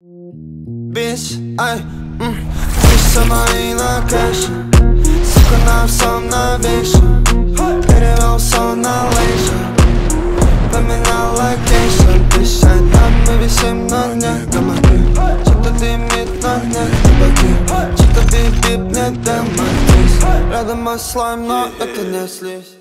Bitch, ай, м, ты сама и на кэш Сука, на всем на вещи Перевел сон на лейшн Поменял локейшн Ты шайн, а мы висим на дне Гамаки, что-то дымит на дне Табаки, что-то бип-бип, не демонтриз Рядом мой слайм, но это не слизь